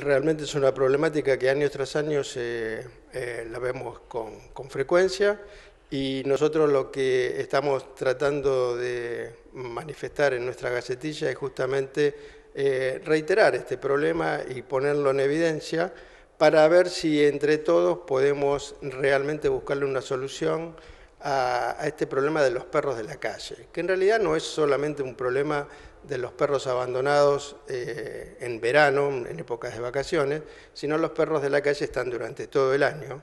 Realmente es una problemática que años tras años eh, eh, la vemos con, con, frecuencia y nosotros lo que estamos tratando de manifestar en nuestra gacetilla es justamente eh, reiterar este problema y ponerlo en evidencia para ver si entre todos podemos realmente buscarle una solución a, este problema de los perros de la calle, que en realidad no es solamente un problema de los perros abandonados eh, en verano, en épocas de vacaciones, sino los perros de la calle están durante todo el año.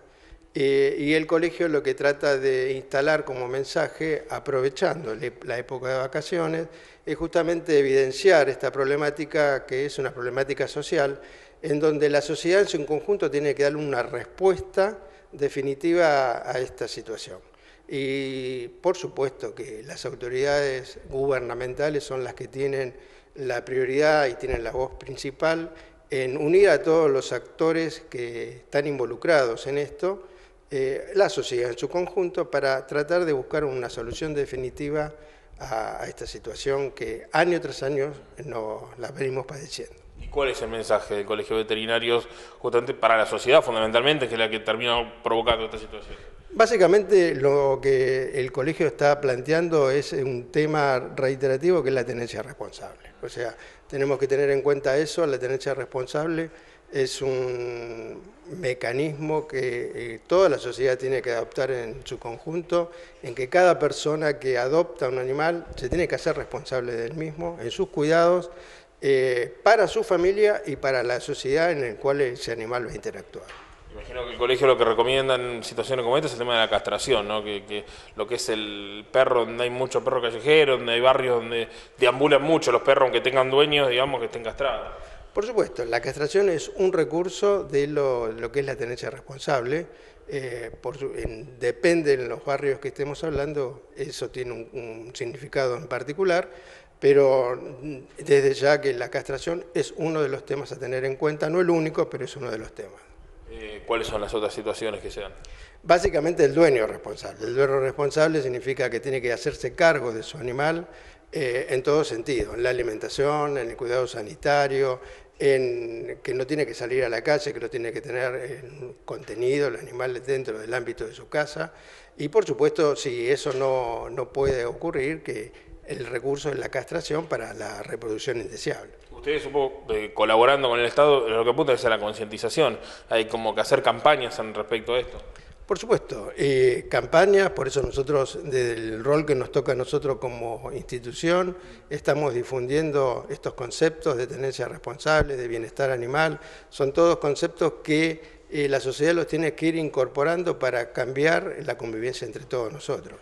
Eh, y el colegio lo que trata de instalar como mensaje, aprovechando la época de vacaciones, es justamente evidenciar esta problemática que es una problemática social, en donde la sociedad en su conjunto tiene que darle una respuesta definitiva a esta situación. Y por supuesto que las autoridades gubernamentales son las que tienen la prioridad y tienen la voz principal en unir a todos los actores que están involucrados en esto, eh, la sociedad en su conjunto, para tratar de buscar una solución definitiva a, esta situación que año tras año nos la venimos padeciendo. ¿Y cuál es el mensaje del Colegio de Veterinarios justamente para la sociedad fundamentalmente, que es la que termina provocando esta situación? Básicamente lo que el colegio está planteando es un tema reiterativo que es la tenencia responsable. O sea, tenemos que tener en cuenta eso, la tenencia responsable es un mecanismo que eh, toda la sociedad tiene que adoptar en su conjunto, en que cada persona que adopta un animal se tiene que hacer responsable del mismo, en sus cuidados, eh, para su familia y para la sociedad en la cual ese animal va a interactuar. Imagino que el colegio lo que recomienda en situaciones como esta es el tema de la castración, ¿no? que, lo que es el perro, donde hay muchos perros callejeros, donde hay barrios donde deambulan mucho los perros, aunque tengan dueños, digamos, que estén castrados. Por supuesto, la castración es un recurso de lo, que es la tenencia responsable. Eh, depende de los barrios que estemos hablando, eso tiene un significado en particular, pero desde ya que la castración es uno de los temas a tener en cuenta, no el único, pero es uno de los temas. ¿Cuáles son las otras situaciones que se dan? Básicamente el dueño responsable. El dueño responsable significa que tiene que hacerse cargo de su animal eh, en todo sentido, en la alimentación, en el cuidado sanitario, en que no tiene que salir a la calle, que no tiene que tener contenido el animal dentro del ámbito de su casa. Y por supuesto, si eso no, no puede ocurrir, que el recurso es la castración para la reproducción indeseable. Ustedes, supongo, eh, colaborando con el Estado, lo que apunta es a la concientización. Hay como que hacer campañas en respecto a esto. Por supuesto, eh, campañas, por eso nosotros, desde el rol que nos toca a nosotros como institución, estamos difundiendo estos conceptos de tenencia responsable, de bienestar animal, son todos conceptos que eh, la sociedad los tiene que ir incorporando para cambiar la convivencia entre todos nosotros.